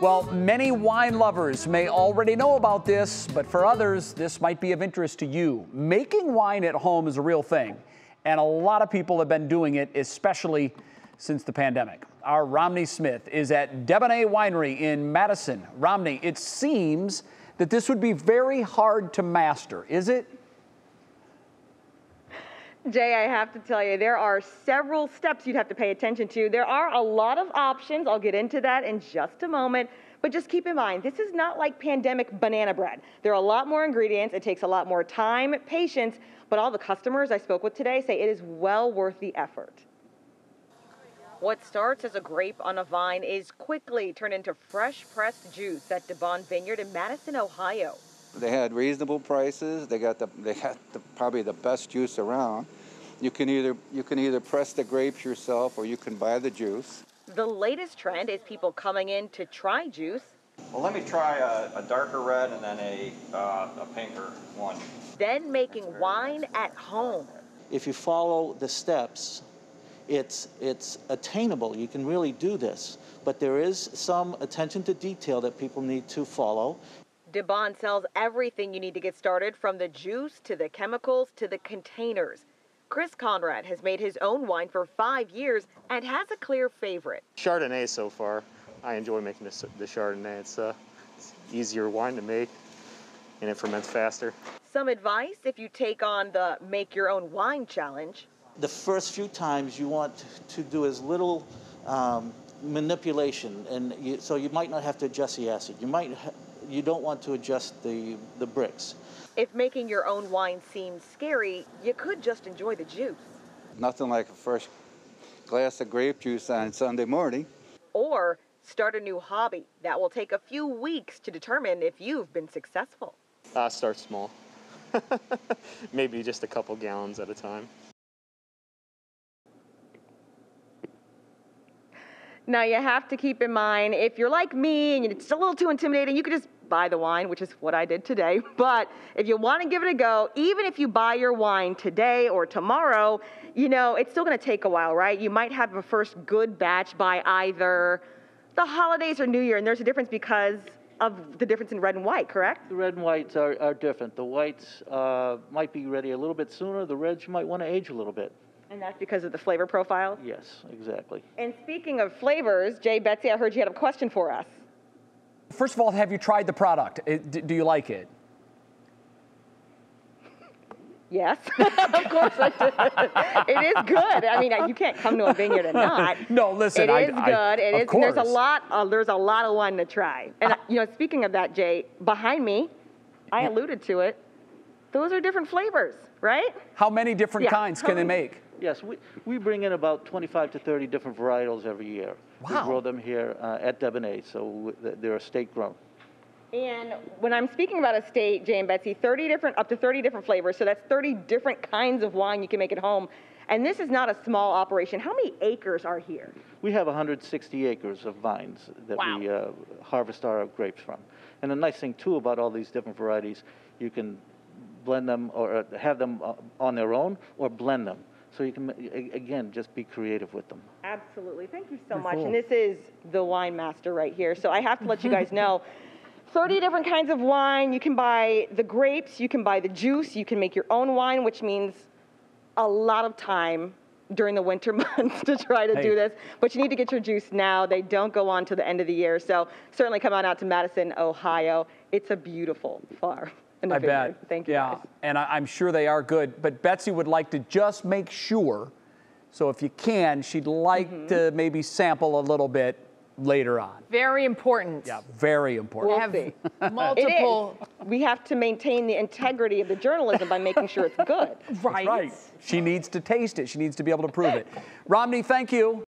Well, many wine lovers may already know about this, but for others, this might be of interest to you. Making wine at home is a real thing, and a lot of people have been doing it, especially since the pandemic. Our Romney Smith is at Debonne Winery in Madison. Romney, it seems that this would be very hard to master, is it? Jay, I have to tell you, there are several steps you'd have to pay attention to. There are a lot of options. I'll get into that in just a moment. But just keep in mind, this is not like pandemic banana bread. There are a lot more ingredients. It takes a lot more time, patience, but all the customers I spoke with today say it is well worth the effort. What starts as a grape on a vine is quickly turned into fresh pressed juice at DeBon Vineyard in Madison, Ohio. They had reasonable prices. They got the they had the, probably the best juice around. You can either you can either press the grapes yourself or you can buy the juice. The latest trend is people coming in to try juice. Well, let me try a, a darker red and then a, uh, a pinker one. Then making wine at home. If you follow the steps, it's it's attainable. You can really do this, but there is some attention to detail that people need to follow. DeBon sells everything you need to get started from the juice to the chemicals to the containers. Chris Conrad has made his own wine for five years and has a clear favorite. Chardonnay so far. I enjoy making this, the Chardonnay. It's, uh, it's easier wine to make and it ferments faster. Some advice if you take on the make your own wine challenge. The first few times you want to do as little um, manipulation, and you, so you might not have to adjust the acid. You might you don't want to adjust the, the Brix. If making your own wine seems scary, you could just enjoy the juice. Nothing like a fresh glass of grape juice on Sunday morning. Or start a new hobby that will take a few weeks to determine if you've been successful. Uh, start small. Maybe just a couple gallons at a time. Now you have to keep in mind if you're like me and it's a little too intimidating, you could just buy the wine, which is what I did today. But if you want to give it a go, even if you buy your wine today or tomorrow, you know, it's still going to take a while, right? You might have a first good batch by either the holidays or New Year, and there's a difference because of the difference in red and white, correct? The red and whites are, are different. The whites uh, might be ready a little bit sooner. The reds you might want to age a little bit. And that's because of the flavor profile? Yes, exactly. And speaking of flavors, Jay, Betsy, I heard you had a question for us. First of all, have you tried the product? Do you like it? Yes, of course I do. it is good. I mean, you can't come to a vineyard and not. No, listen. It I, is good. I, it is. There's a lot. Uh, there's a lot of wine to try. And uh, you know, speaking of that, Jay, behind me, I alluded to it. Those are different flavors, right? How many different yeah. kinds can they make? Yes, we, we bring in about 25 to 30 different varietals every year. Wow. We grow them here uh, at Debonne, so they're estate grown. And when I'm speaking about estate, Jay and Betsy, 30 different, up to 30 different flavors. So that's 30 different kinds of wine you can make at home. And this is not a small operation. How many acres are here? We have 160 acres of vines that wow. we uh, harvest our grapes from. And the nice thing too about all these different varieties, you can blend them or uh, have them uh, on their own or blend them. So you can, again, just be creative with them. Absolutely. Thank you so much. Cool. And this is the wine master right here. So I have to let you guys know 30 different kinds of wine. You can buy the grapes, you can buy the juice, you can make your own wine, which means a lot of time during the winter months to try to hey. do this. But you need to get your juice now. They don't go on to the end of the year. So certainly come on out to Madison, Ohio. It's a beautiful farm. I vineyard. bet. Thank you. Yeah, guys. and I, am sure they are good. But Betsy would like to just make sure. So if you can, she'd like mm-hmm. to maybe sample a little bit later on. Very important. Yeah, very important. We'll have multiple. We have to maintain the integrity of the journalism by making sure it's good. right. right. She needs to taste it. She needs to be able to prove it. Romney, thank you.